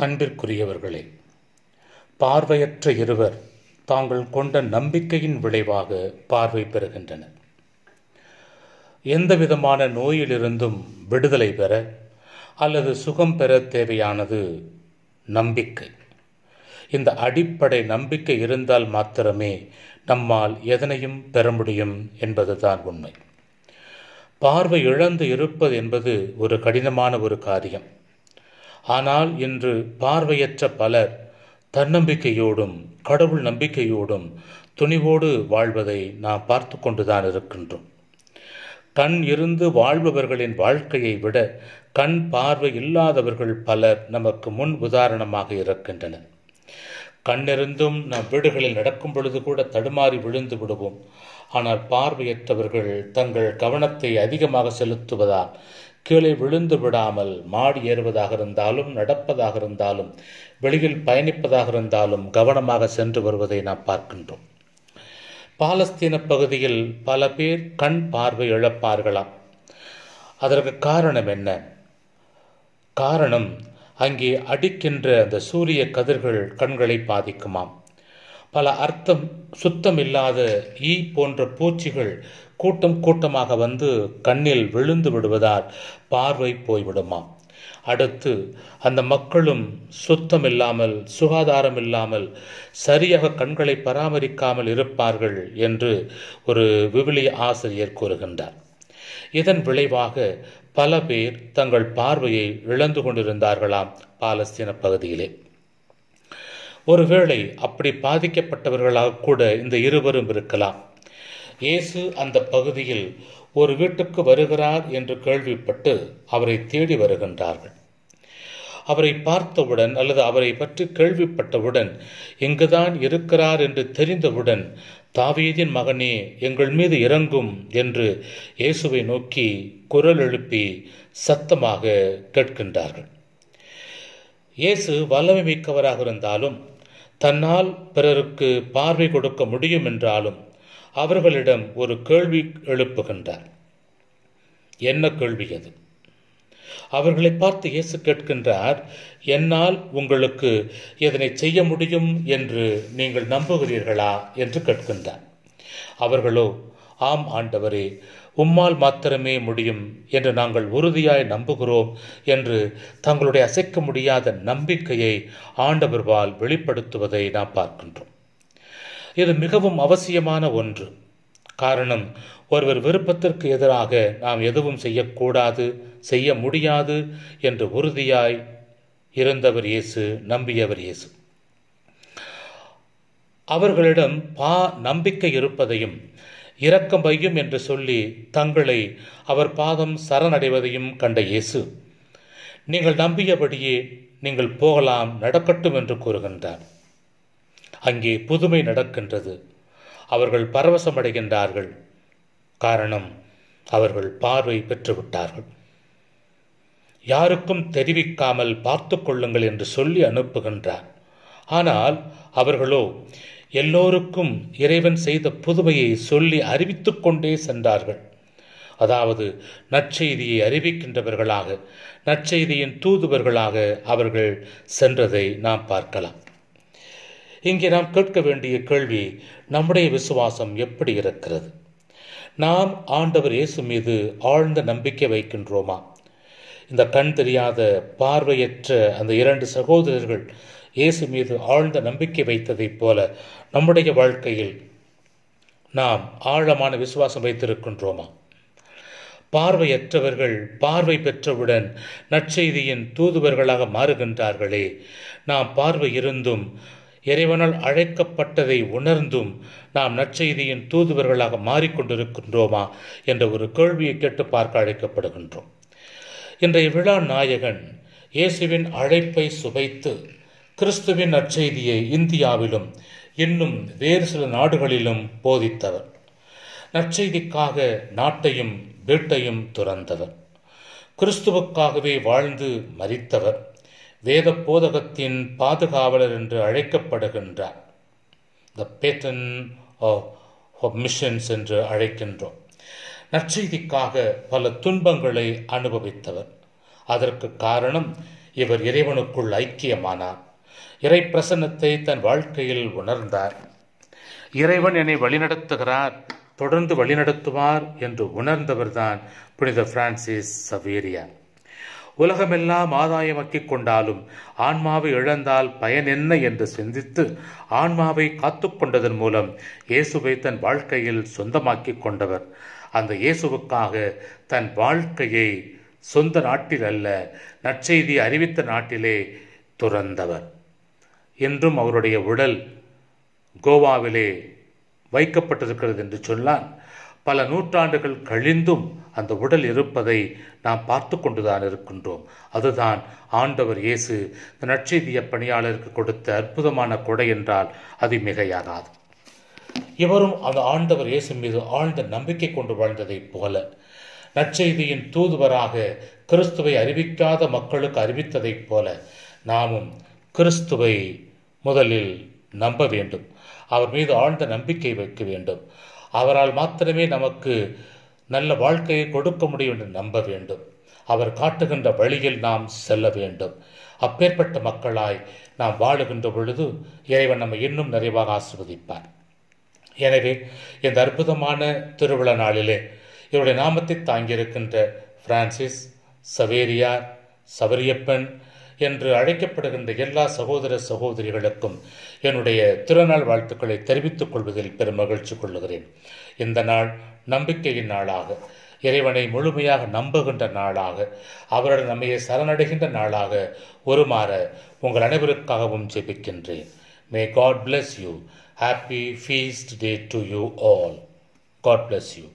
அன்பிற்குரியவர்களே பார்வையற்ற இருவர் தாங்கள் கொண்ட நம்பிக்கையின் விளைவாக பார்வை பெறுகின்றனர். எந்த விதமான நோயிலிருந்தும் விடுதலை பெற அல்லது சுகம் பெற தேவையானது நம்பிக்கை. இந்த அடிப்படை நம்பிக்கை இருந்தால் மாத்திரமே நம்மால் எதனையும் பெற முடியும் என்பதுதான் உண்மை. பார்வை இழந்து இருப்பது என்பது ஒரு கடினமான ஒரு காரியம். ஆனால் இன்று பார்வையற்ற பலர் தன்னம்பிக்கையோடும் கடவுள் நம்பிக்கையோடும் துணிவோடு வாழ்வதை நாம் பார்த்து கொண்டுதான் இருக்கின்றோம். கண் இருந்து வாழ்பவர்களின் வாழ்க்கையை விட கண் பார்வை இல்லாதவர்கள் பலர் நமக்கு முன் உதாரணமாக இருக்கின்றனர். கண்ணிருந்தும் நம் வீடுகளில் நடக்கும் பொழுது கூட தடுமாறி விழுந்து விடுவோம். ஆனால் பார்வையற்றவர்கள் தங்கள் கவனத்தை அதிகமாக செலுத்துவதால் கீழே விழுந்து விடாமல் மாடி ஏறுவதாக இருந்தாலும் நடப்பதாக இருந்தாலும் வெளியில் பயணிப்பதாக இருந்தாலும் கவனமாக சென்று வருவதை நாம் பார்க்கின்றோம். பாலஸ்தீன பகுதியில் பல பேர் கண் பார்வை இழப்பார்களாம். அதற்கு காரணம் என்ன? காரணம் அங்கே அடிக்கின்ற அந்த சூரிய கதிர்கள் கண்களை பாதிக்குமாம். பல அர்த்தம் சுத்தம் இல்லாத ஈ போன்ற பூச்சிகள் கூட்டம் கூட்டமாக வந்து கண்ணில் விழுந்து விடுவதால் பார்வை போய்விடுமாம் அடுத்து அந்த மக்களும் சுத்தம் இல்லாமல் சுகாதாரம் இல்லாமல் சரியாக கண்களை பராமரிக்காமல் இருப்பார்கள் என்று ஒரு விவிலிய ஆசிரியர் கூறுகின்றார். இதன் விளைவாக பல பேர் தங்கள் பார்வையை இழந்து கொண்டிருந்தார்களாம் பாலஸ்தீன பகுதியிலே. ஒருவேளை அப்படி பாதிக்கப்பட்டவர்களாக கூட இந்த இருவரும் இருக்கலாம். இயேசு அந்த பகுதியில் ஒரு வீட்டுக்கு வருகிறார் என்று கேள்விப்பட்டு அவரை தேடி வருகின்றார்கள். அவரை பார்த்தவுடன் அல்லது அவரை பற்றி கேள்விப்பட்டவுடன் இங்குதான் இருக்கிறார் என்று தெரிந்தவுடன் தாவீதின் மகனே எங்கள் மீது இறங்கும் என்று இயேசுவை நோக்கி குரல் எழுப்பி சத்தமாக கேட்கின்றார்கள். இயேசு வல்லமை மிக்கவராக இருந்தாலும் தன்னால் பிறருக்கு பார்வை கொடுக்க முடியும் என்றாலும் அவர்களிடம் ஒரு கேள்வி எழுப்புகின்றார். என்ன கேள்வி அது? அவர்களை பார்த்து இயேசு கேட்கின்றார் என்னால் உங்களுக்கு இதனை செய்ய முடியும் என்று நீங்கள் நம்புகிறீர்களா? என்று கேட்கின்றார். அவர்களோ ஆம் ஆண்டவரே உம்மால் மாத்திரமே முடியும் என்று நாங்கள் உறுதியாய் நம்புகிறோம் என்று தங்களுடைய அசைக்க முடியாத நம்பிக்கையை ஆண்டவர்வால் வெளிப்படுத்துவதை நாம் பார்க்கின்றோம். இது மிகவும் அவசியமான ஒன்று. காரணம் ஒருவர் விருப்பத்திற்கு எதிராக நாம் எதுவும் செய்யக்கூடாது செய்ய முடியாது என்று உறுதியாய் இருந்தவர் இயேசு நம்பியவர் இயேசு. அவர்களிடம் பா நம்பிக்கை இருப்பதையும் இரக்கம் வையும் என்று சொல்லி தங்களை அவர் பாதம் சரணடைவதையும் கண்ட இயேசு நீங்கள் நம்பியபடியே நீங்கள் போகலாம் நடக்கட்டும் என்று கூறுகின்றார். அங்கே புதுமை நடக்கின்றது. அவர்கள் பரவசமடைகின்றார்கள். காரணம் அவர்கள் பார்வை பெற்றுவிட்டார்கள். யாருக்கும் தெரிவிக்காமல் பார்த்து கொள்ளுங்கள் என்று சொல்லி அனுப்புகின்றார். ஆனால் அவர்களோ எல்லோருக்கும் இறைவன் செய்த புதுமையை சொல்லி அறிவித்து கொண்டே சென்றார்கள். அதாவது நற்செய்தியை அறிவிக்கின்றவர்களாக நற்செய்தியின் தூதுவர்களாக அவர்கள் சென்றதை நாம் பார்க்கலாம். இங்கே நாம் கேட்க வேண்டிய கேள்வி நம்முடைய விசுவாசம் எப்படி இருக்கிறது? நாம் ஆண்டவர் இயேசு மீது ஆழ்ந்த நம்பிக்கை வைக்கின்றோமா? இந்த கண் தெரியாத பார்வையற்ற அந்த இரண்டு சகோதரர்கள் இயேசு மீது ஆழ்ந்த நம்பிக்கை வைத்ததைப் போல நம்முடைய வாழ்க்கையில் நாம் ஆழமான விசுவாசம் வைத்திருக்கின்றோமா? பார்வையற்றவர்கள் பார்வை பெற்றவுடன் நற்செய்தியின் தூதுவர்களாக மாறுகின்றார்களே. நாம் பார்வை இருந்தும் இறைவனால் அழைக்கப்பட்டதை உணர்ந்தும் நாம் நற்செய்தியின் தூதுவர்களாக மாறிக்கொண்டிருக்கின்றோமா என்ற ஒரு கேள்வியை கேட்டு பார்க்க அழைக்கப்படுகின்றோம். இன்றைய விழா நாயகன் இயேசுவின் அழைப்பை சுவைத்து கிறிஸ்துவின் நற்செய்தியை இந்தியாவிலும் இன்னும் வேறு சில நாடுகளிலும் போதித்தவர். நற்செய்திக்காக நாட்டையும் வீட்டையும் துறந்தவர். கிறிஸ்துவுக்காகவே வாழ்ந்து மறித்தவர். வேத போதகத்தின் பாதுகாவலர் என்று அழைக்கப்படுகின்றார். த பேட்டன் ஆஃப் மிஷன்ஸ் என்று அழைக்கின்றோம். நற்செய்திக்காக பல துன்பங்களை அனுபவித்தவர். அதற்கு காரணம் இவர் இறைவனுக்குள் ஐக்கியமானார். இறை பிரசன்னத்தை தன் வாழ்க்கையில் உணர்ந்தார். இறைவன் என்னை வழிநடத்துகிறார் தொடர்ந்து வழிநடத்துவார் என்று உணர்ந்தவர்தான் புனித பிரான்சிஸ் சவேரியார். உலகமெல்லாம் ஆதாயமாக்கிக் கொண்டாலும் ஆன்மாவை இழந்தால் பயன் என்ன என்று சிந்தித்து ஆன்மாவை காத்துக்கொண்டதன் மூலம் இயேசுவை தன் வாழ்க்கையில் சொந்தமாக்கிக் கொண்டவர். அந்த இயேசுவுக்காக தன் வாழ்க்கையை சொந்த நாட்டில் அல்ல நற்செய்தி அறிவித்த நாட்டிலே துறந்தவர். என்றும் அவருடைய உடல் கோவாவிலே வைக்கப்பட்டிருக்கிறது என்று சொன்னால் பல நூற்றாண்டுகள் கழிந்தும் அந்த உடல் இருப்பதை நாம் பார்த்து கொண்டுதான் இருக்கின்றோம். அதுதான் ஆண்டவர் இயேசு நற்செய்திய பணியாளருக்கு கொடுத்த அற்புதமான கொடை என்றால் அது மிகையாகாது இவரும் அந்த ஆண்டவர் இயேசு மீது ஆழ்ந்த நம்பிக்கை கொண்டு வாழ்ந்ததைப் போல நற்செய்தியின் தூதுவராக கிறிஸ்துவை அறிவிக்காத மக்களுக்கு அறிவித்ததைப் போல நாமும் கிறிஸ்துவை முதலில் நம்ப வேண்டும். அவர் மீது ஆழ்ந்த நம்பிக்கை வைக்க வேண்டும். அவரால் மாத்திரமே நமக்கு நல்ல வாழ்க்கையை கொடுக்க முடியும் என்று நம்ப வேண்டும். அவர் காட்டுகின்ற வழியில் நாம் செல்ல வேண்டும். அப்பேற்பட்ட மக்களாய் நாம் வாழுகின்ற பொழுது இறைவன் நம்மை இன்னும் நிறைவாக ஆசிர்வதிப்பார். எனவே இந்த அற்புதமான திருவிழா நாளிலே இவருடைய நாமத்தை தாங்கியிருக்கின்ற பிரான்சிஸ் சவேரியார் சவரியப்பன் என்று அழைக்கப்படுகின்ற எல்லா சகோதர சகோதரிகளுக்கும் என்னுடைய திருநாள் வாழ்த்துக்களை தெரிவித்துக் கொள்வதில் பெரும் மகிழ்ச்சி கொள்ளுகிறேன். இந்த நாள் நம்பிக்கையின் நாளாக இறைவனை முழுமையாக நம்புகின்ற நாளாக அவருடன் நம்மையை சரணடைகின்ற நாளாக உருமாற உங்கள் அனைவருக்காகவும் ஜெபிக்கின்றேன். May God bless you happy feast day to you all God bless you